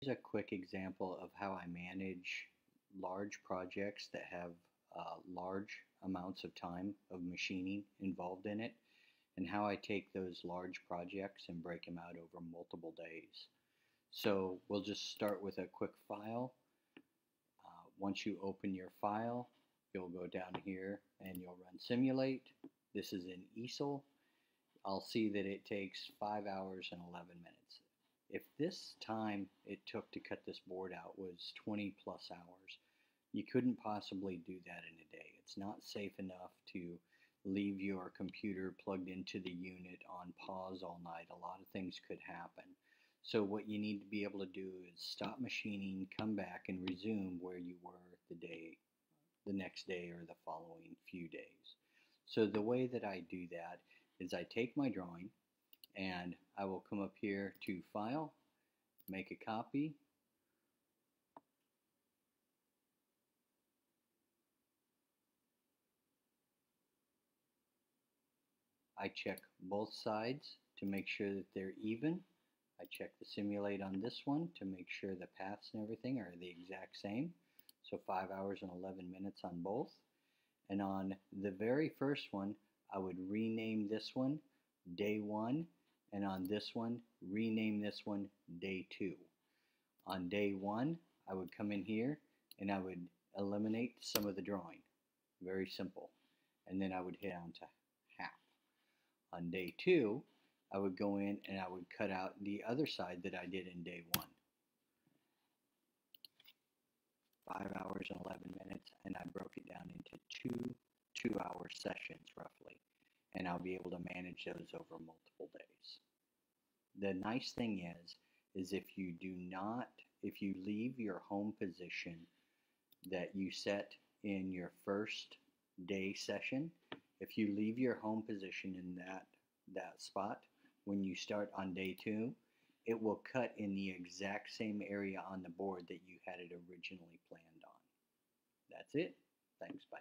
Here's a quick example of how I manage large projects that have uh, large amounts of time of machining involved in it and how I take those large projects and break them out over multiple days. So we'll just start with a quick file. Uh, once you open your file, you'll go down here and you'll run simulate. This is in easel. I'll see that it takes 5 hours and 11 minutes. If this time it took to cut this board out was 20 plus hours, you couldn't possibly do that in a day. It's not safe enough to leave your computer plugged into the unit on pause all night. A lot of things could happen. So what you need to be able to do is stop machining, come back and resume where you were the day, the next day or the following few days. So the way that I do that is I take my drawing and I will come up here to File, make a copy, I check both sides to make sure that they're even. I check the simulate on this one to make sure the paths and everything are the exact same. So 5 hours and 11 minutes on both. And on the very first one, I would rename this one day 1 and on this one, rename this one day 2. On day 1, I would come in here and I would eliminate some of the drawing. Very simple. And then I would hit down to half. on day two, I would go in and I would cut out the other side that I did in day one. Five hours and 11 minutes, and I broke it down into two two hour sessions roughly, and I'll be able to manage those over multiple days. The nice thing is, is if you do not, if you leave your home position that you set in your first day session, if you leave your home position in that, that spot, when you start on day two, it will cut in the exact same area on the board that you had it originally planned on. That's it. Thanks. Bye.